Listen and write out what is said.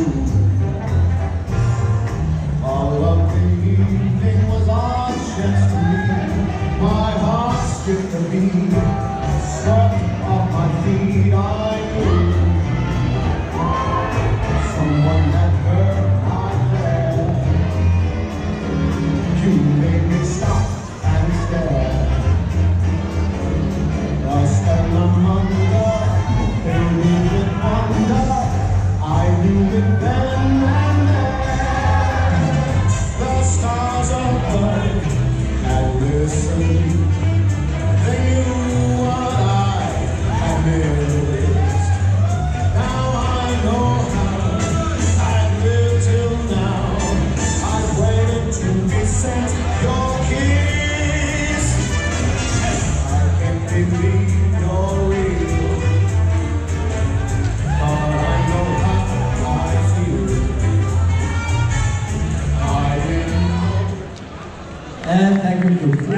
All I knew And thank you to Free